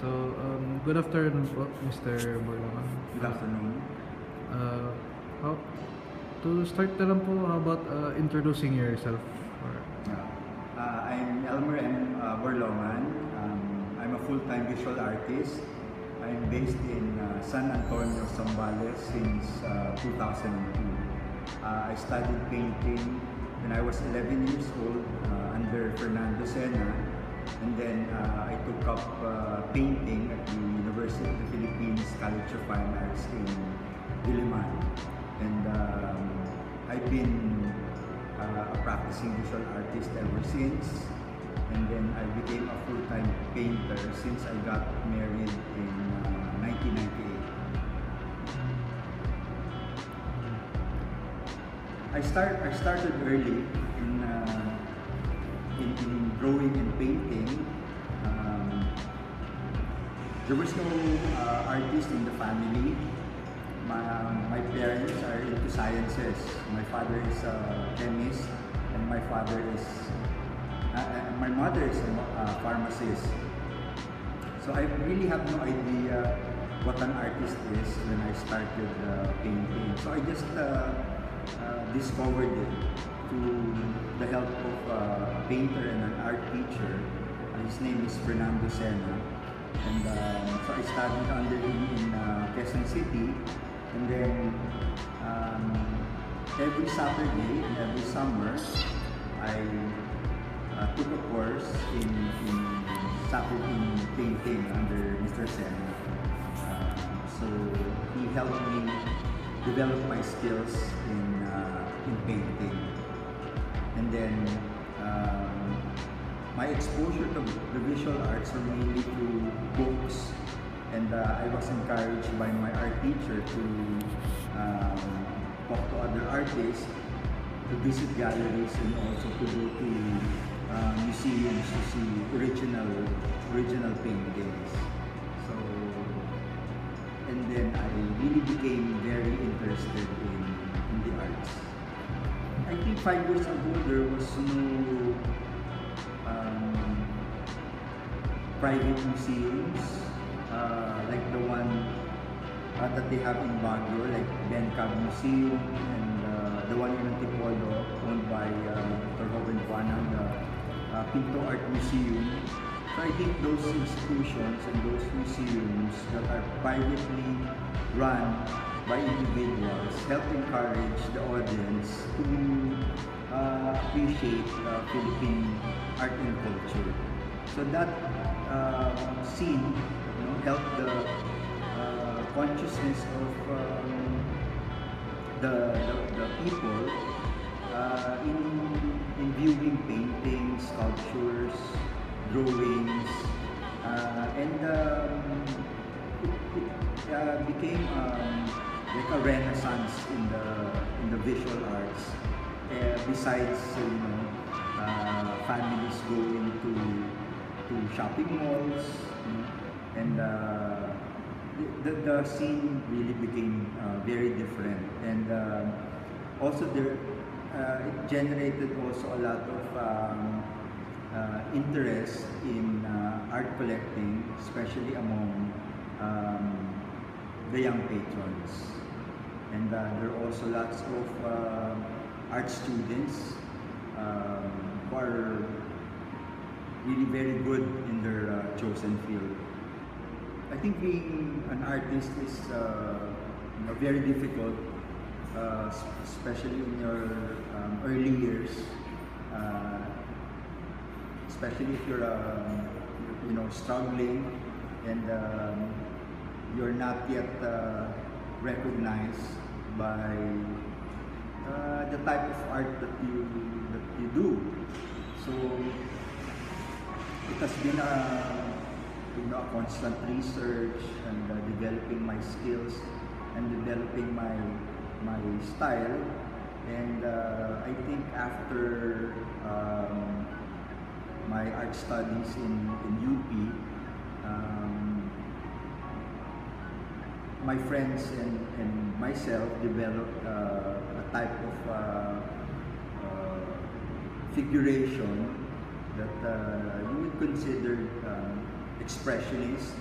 So, um, good afternoon po, Mr. Borlaman. Good afternoon. Uh, how, to start na lang po, how about uh, introducing yourself? Or, Uh, I'm Elmer M. Uh, Borloman. Um, I'm a full-time visual artist. I'm based in uh, San Antonio, Zambales since uh, 2002. Uh, I studied painting when I was 11 years old uh, under Fernando Sena. And then uh, I took up uh, painting at the University of the Philippines College of Fine Arts in Diliman. And um, I've been uh, a practicing visual artist ever since. And then I became a full-time painter since I got married in uh, 1998. I start I started early in uh, drawing and painting. Um, there was no uh, artist in the family. My, my parents are into sciences. My father is a chemist, and my father is uh, uh, my mother is a uh, pharmacist. So I really have no idea what an artist is when I started uh, painting. So I just uh, uh, discovered it through the help of a painter and an art teacher. Uh, his name is Fernando Sena. And um, so I studied under him in uh, Quezon City. And then um, every Saturday and every summer, I uh, took a course in, in painting under Mr. Sena. Uh, so he helped me develop my skills in, uh, in painting. Exposure to the visual arts were mainly through books. And uh, I was encouraged by my art teacher to um, talk to other artists, to visit galleries, and also to go to uh, museums to see original original paintings. So, and then I really became very interested in, in the arts. I think five years ago there was no private museums uh, like the one uh, that they have in Baguio, like Bencab Museum and uh, the one in Antipolo owned by uh, Dr. Joven Cuanang, the uh, Pinto Art Museum. So I think those institutions and those museums that are privately run by individuals help encourage the audience to uh, appreciate Philippine art and culture. So that uh, scene you know, helped the uh, consciousness of um, the, the, the people uh, in, in viewing paintings, sculptures, drawings, and um, it, it became um, like a renaissance in the in the visual arts. Uh, besides, you know, uh, families going to to shopping malls, you know, and uh, the, the, scene really became uh, very different. And um, also there, uh, it generated also a lot of um, uh, interest in uh, art collecting, especially among um, the young patrons. And uh, there are also lots of art students um, who are really very good in their uh, chosen field. I think being an artist is uh, you know, very difficult, uh, especially in your um, early years. Uh, especially if you're, um, you know, struggling and um, you're not yet uh, recognized by uh, the type of art that you that you do. So it has been a you know a constant research and uh, developing my skills and developing my my style. And uh, I think after um, my art studies in, in UP, um, my friends and, and myself developed uh, a type of uh, uh, figuration that uh, you would consider uh, expressionist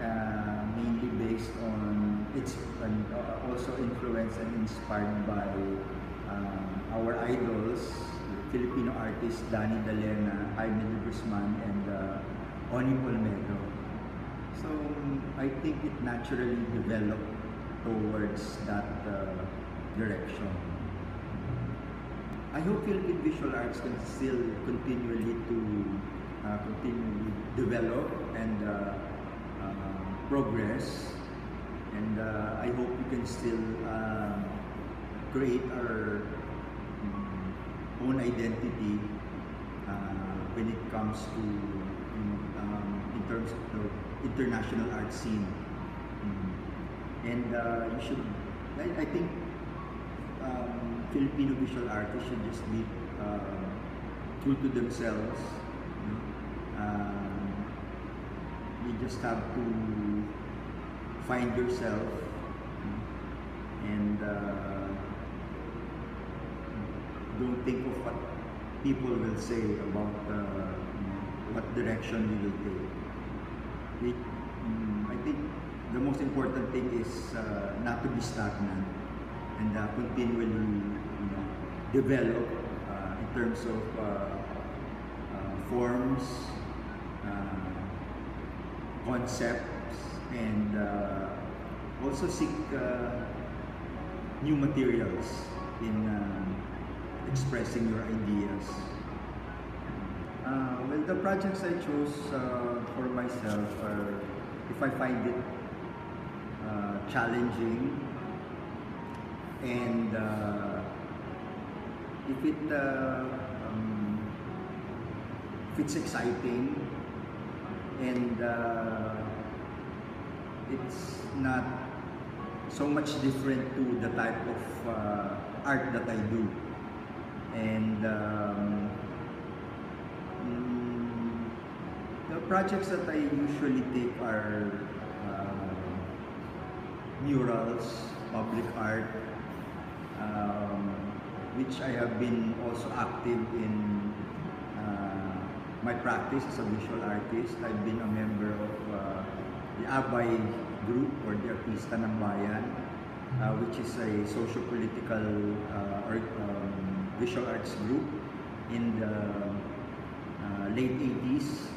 uh, mainly based on it's and, uh, also influenced and inspired by um, our idols, Filipino artists Danny Dalena, Jaime de Guzman, and uh, Oni. So I think it naturally developed towards that uh, direction. I hope Philippine visual arts can still continually to uh, continually develop and uh, uh, progress, and uh, I hope we can still um, create our um, own identity uh, when it comes to um, in terms of the international art scene. Mm. And uh, you should, I, I think um, Filipino visual artists should just be uh, true to themselves. you know. Um, you just have to find yourself and uh, don't think of what people will say about uh, what direction you will take. It, mm, I think the most important thing is uh, not to be stagnant and uh, continually develop uh, in terms of uh, uh, forms, concepts, and also seek new materials in uh, expressing your ideas. Uh, well, the projects I chose uh, for myself are, if I find it challenging and if it uh, um, if it's exciting and uh, it's not so much different to the type of uh, art that I do. And um, mm, the projects that I usually take are uh, murals, public art, um, which I have been also active in uh, my practice as a visual artist. I've been a member of uh, the Abay group or the Artista ng Bayan, uh, which is a socio-political uh, art, um, visual arts group in the uh, late 80s.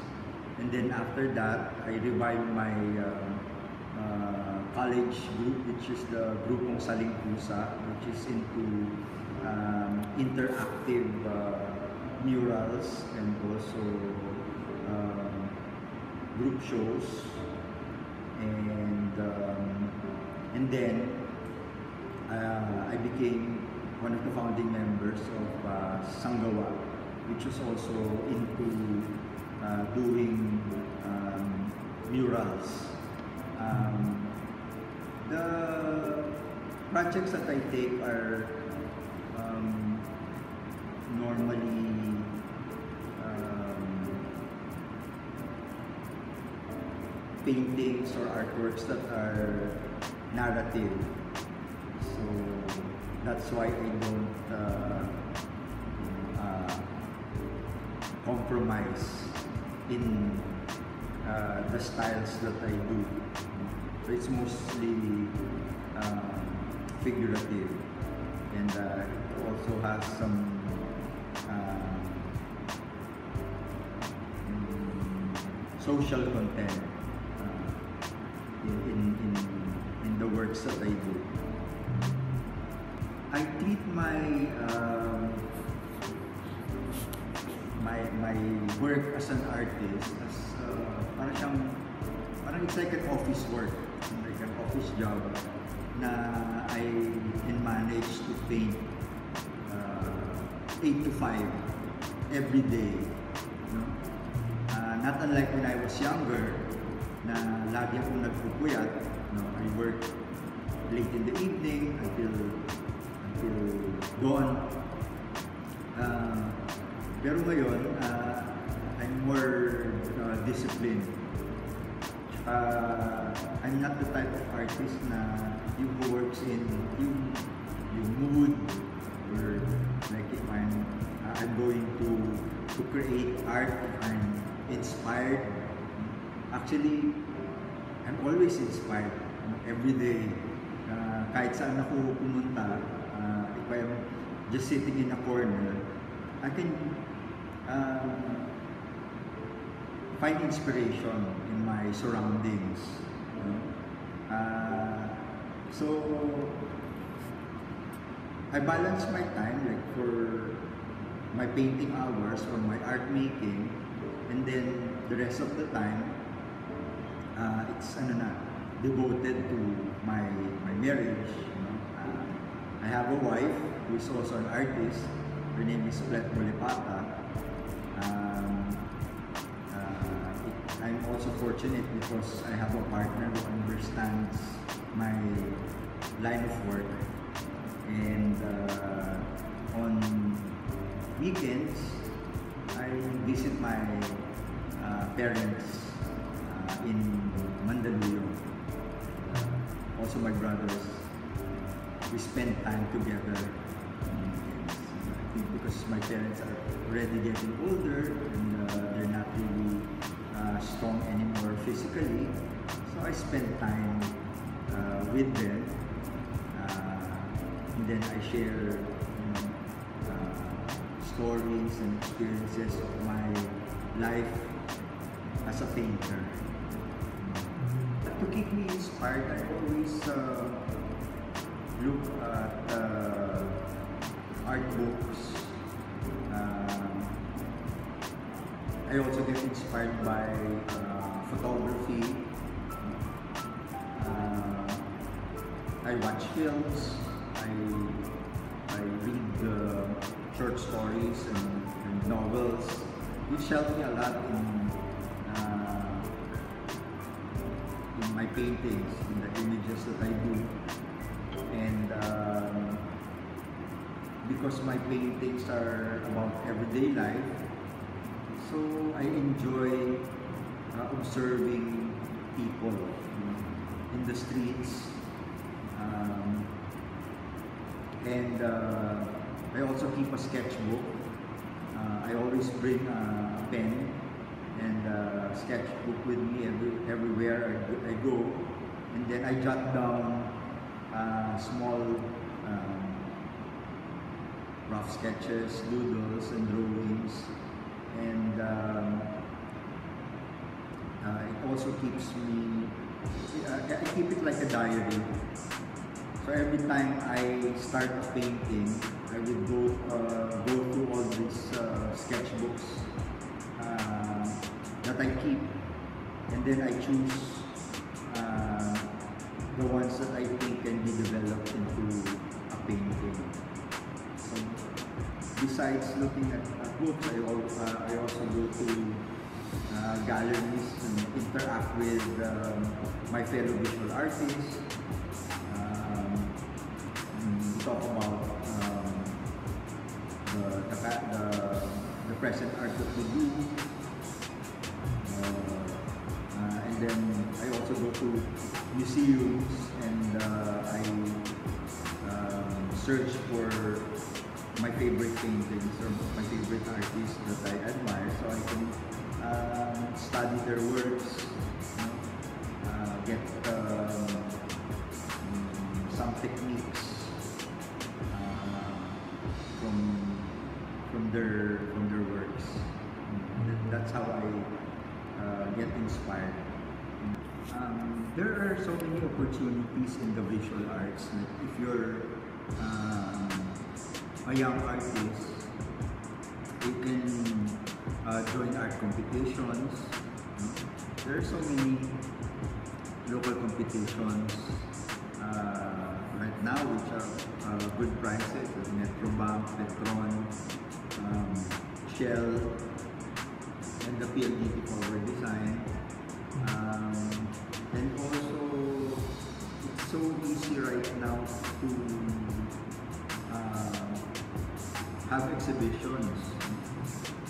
And then after that, I revived my uh, uh, college group, which is the Grupong Saling Pusa, which is into interactive uh, murals and also um, group shows. And um, and then uh, I became one of the founding members of uh, Sanggawa, which was also into uh, doing um, murals. Um, the projects that I take are normally um, paintings or artworks that are narrative. So that's why I don't uh, uh, compromise in uh, the styles that I do. So it's mostly um, figurative and uh, it also has some social content uh, in, in, in, in the works that I do. I treat my um, my my work as an artist as uh, parang siyang parang it's like an office work like an office job na I can manage to paint uh, 8 to 5 every day? Uh, not unlike when I was younger na lagi akong nagpupuyat no? I work late in the evening until until dawn uh, pero ngayon, uh, I'm more uh, disciplined. Uh, I'm not the type of artist na yung who works in yung, yung mood or like if I'm uh, I'm going to to create art I'm inspired. Actually, I'm always inspired every day. Uh, kahit saan ako pumunta, uh, if I'm just sitting in a corner, I can um, find inspiration in my surroundings. Uh, so I balance my time like for my painting hours or my art making and then the rest of the time uh, it's ano na devoted to my my marriage you know? uh, I have a wife who is also an artist. Her name is Plet Bolipata um, uh, it, I'm also fortunate because I have a partner who understands my line of work. And uh, on weekends visit my uh, parents uh, in Mandaluyong also my brothers we spend time together. I think because my parents are already getting older and uh, they're not really uh, strong anymore physically so I spend time uh, with them uh, and then I share uh, stories and experiences of my life as a painter. To keep me inspired, I always uh, look at uh, art books. Um, I also get inspired by uh, photography. Uh, I watch films. Stories and, and novels, which help me a lot in uh, in my paintings, in the images that I do, and um, because my paintings are about everyday life, so I enjoy uh, observing people in the streets. Um, and uh, I also keep a sketchbook. Uh, I always bring a pen and a sketchbook with me every, everywhere I go, I go. And then I jot down uh, small um, rough sketches, doodles, and drawings. And um, uh, it also keeps me, I I keep it like a diary. So every time I start a painting, I will go uh, go through all these uh, sketchbooks uh, that I keep, and then I choose the ones that I think can be developed into a painting. So besides looking at, at books, I also uh, I also go to uh, galleries and interact with um, my fellow visual artists. To museums and uh, I um, search for my favorite paintings or my favorite artists that I admire so I can um, study their works, uh, get um, mm, some techniques Um, there are so many opportunities in the visual arts. Like if you're um, a young artist, you can uh, join art competitions. There are so many local competitions uh, right now which are uh, good prices. There's Metrobank, Petron, um, Shell, and the PLDT have exhibitions.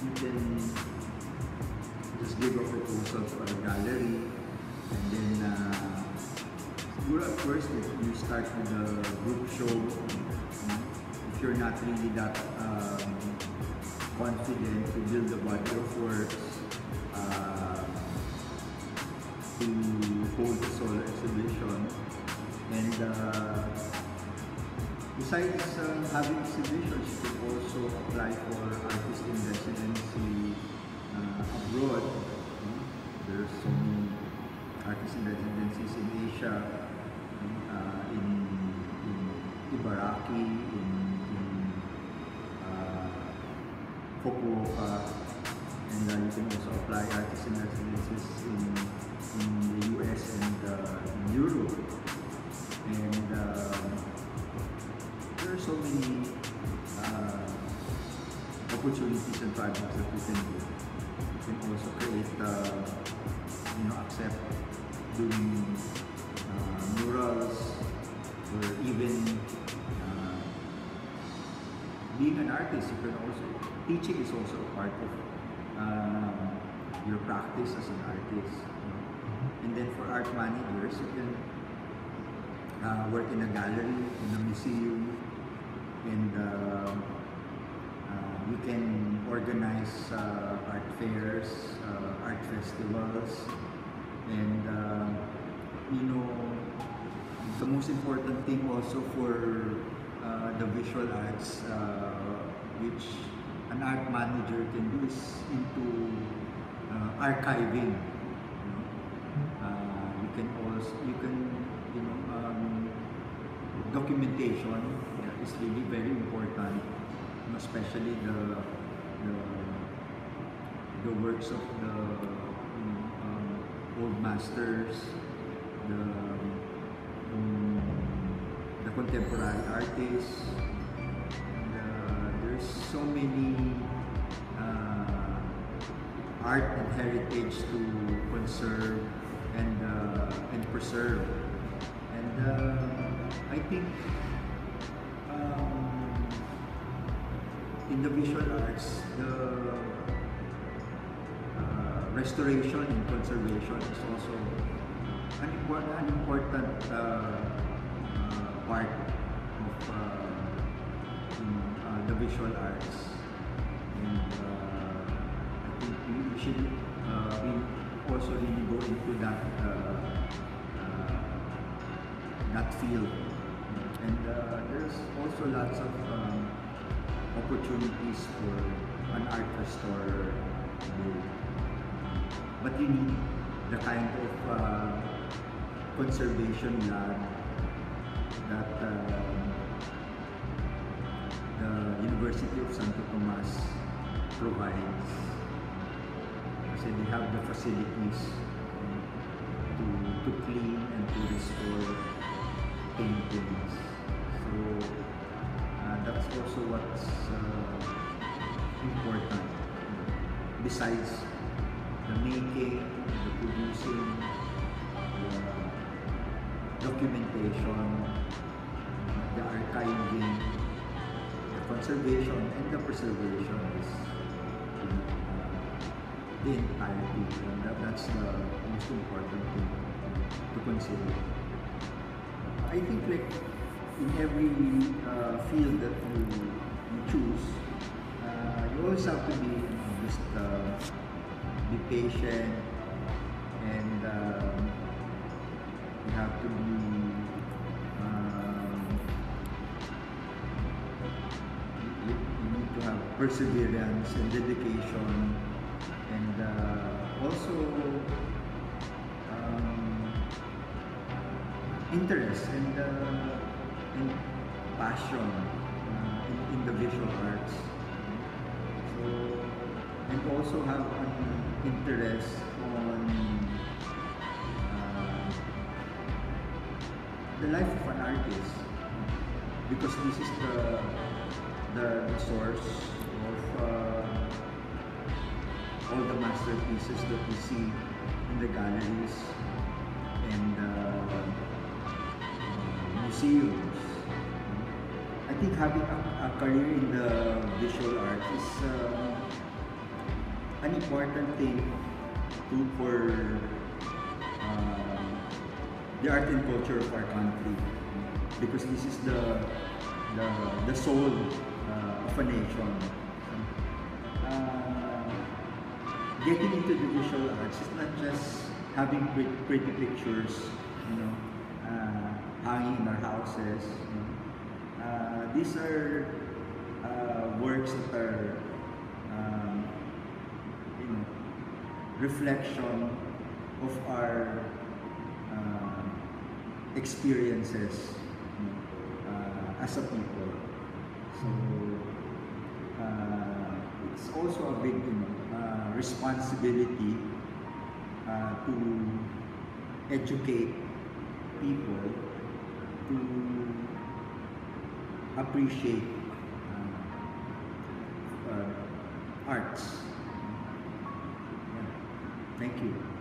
You can just give a proposal for a gallery and then uh, at first if you start with a group show if you're not really that um, confident to build a body of works uh, to hold a solo exhibition. And uh, besides uh, having exhibitions, you can also apply for artist in residency uh, abroad. There are so many artist in residencies in Asia, uh, in, in Ibaraki, in, in uh, Fukuoka, and uh, you can also apply artist in residencies in opportunities and projects that we can do. Can also create, uh, you know, accept doing uh, murals or even uh, being an artist. You can also teaching is also a part of uh, your practice as an artist. you. And then for art managers, you can uh, work in a gallery, in a museum, and uh, uh, we can organize uh, art fairs, uh, art festivals, and uh, you know the most important thing also for uh, the visual arts, uh, which an art manager can do is into archiving. You can also you can you know um, documentation yeah, is really very important, especially the the, the works of the um, old masters, the um, the contemporary artists. And, uh, there's so many uh, art and heritage to conserve and uh, and preserve. And uh, I think in the visual arts, the uh, restoration and conservation is also an important, an important uh, uh, part of uh, in, uh, the visual arts. And uh, I think we, should also really go into that that field. And there's also lots of um, opportunities for an artist or do. But you need the kind of uh, conservation lab that um, the University of Santo Tomas provides. Kasi they have the facilities to, to clean and to restore paintings. So that's also what's uh, important. Besides the making, the producing, the documentation, the archiving, the conservation, and the preservation is uh, the entirety. And that, that's the most important thing to consider. I think like in every uh, field that you, you choose, uh, you always have to be just uh, be patient and um, you have to be um, you, you need to have perseverance and dedication and uh, also um, interest and, uh, and passion uh, in, in the visual arts. So, and also have an interest on uh, the life of an artist because this is the the, source of uh, all the masterpieces that we see in the galleries and uh, museums. I think having a, a career in the visual arts is uh, an important thing to for uh, the art and culture of our country because this is the the, the soul uh, of a nation. Uh, getting into the visual arts is not just having pretty, pretty pictures, you know, uh, hanging in our houses. You know. These are uh, works that are, um, you know, reflection of our uh, experiences you know, uh, as a people. So uh, it's also a big you know, uh, responsibility uh, to educate people to appreciate uh, uh, arts. Yeah. Thank you.